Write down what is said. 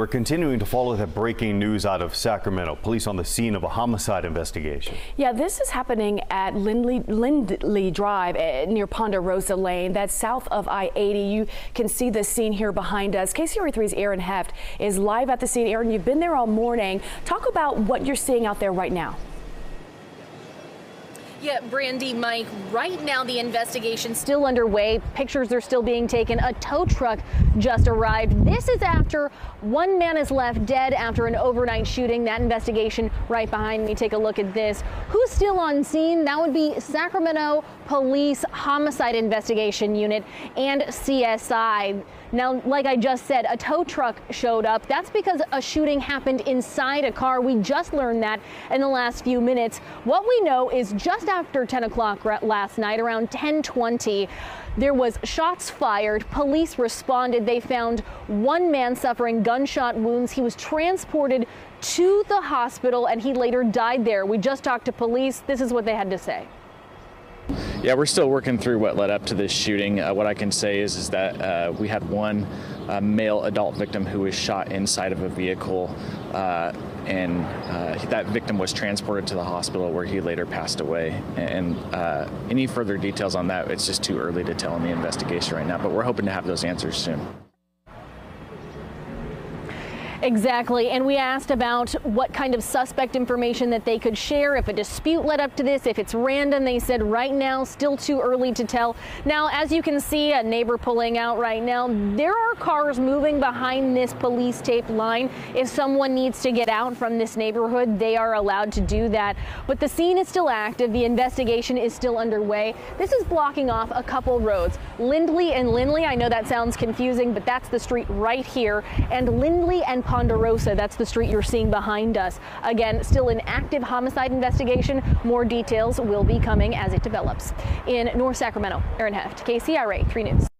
We're continuing to follow that breaking news out of Sacramento. Police on the scene of a homicide investigation. Yeah, this is happening at Lindley, Lindley Drive eh, near Ponderosa Lane. That's south of I-80. You can see the scene here behind us. KCRA3's Aaron Heft is live at the scene. Aaron, you've been there all morning. Talk about what you're seeing out there right now. Yeah, Brandi, Mike, right now the investigation's still underway. Pictures are still being taken. A tow truck just arrived. This is after one man is left dead after an overnight shooting. That investigation right behind me. Take a look at this. Who's still on scene? That would be Sacramento Police Homicide Investigation Unit and CSI. Now, like I just said, a tow truck showed up. That's because a shooting happened inside a car. We just learned that in the last few minutes. What we know is just after 10 o'clock last night, around 1020, there was shots fired. Police responded. They found one man suffering gunshot wounds. He was transported to the hospital and he later died there. We just talked to police. This is what they had to say. Yeah, we're still working through what led up to this shooting. Uh, what I can say is, is that uh, we had one uh, male adult victim who was shot inside of a vehicle, uh, and uh, that victim was transported to the hospital where he later passed away. And uh, any further details on that, it's just too early to tell in the investigation right now, but we're hoping to have those answers soon. Exactly. And we asked about what kind of suspect information that they could share, if a dispute led up to this, if it's random. They said right now, still too early to tell. Now, as you can see, a neighbor pulling out right now, there are cars moving behind this police tape line. If someone needs to get out from this neighborhood, they are allowed to do that. But the scene is still active. The investigation is still underway. This is blocking off a couple roads. Lindley and Lindley, I know that sounds confusing, but that's the street right here. And Lindley and Ponderosa. That's the street you're seeing behind us. Again, still an active homicide investigation. More details will be coming as it develops. In North Sacramento, Aaron Heft, KCRA 3 News.